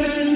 turn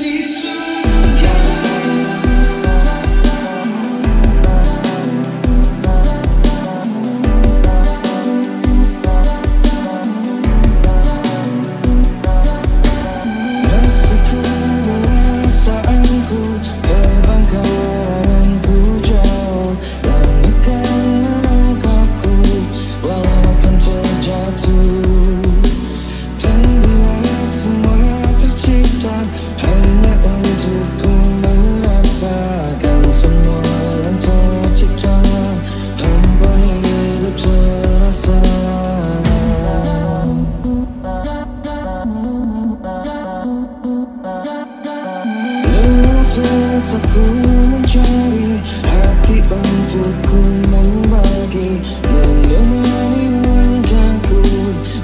tetap ku mencari hati untuk ku membagi Menemani langkahku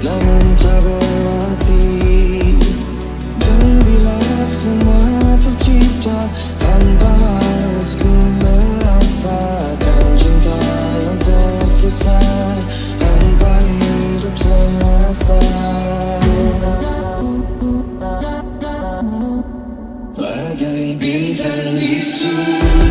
namun tak berarti Dan bila semua tercipta tanpa harus ku merasakan cinta yang tersisa. 爱变成历史。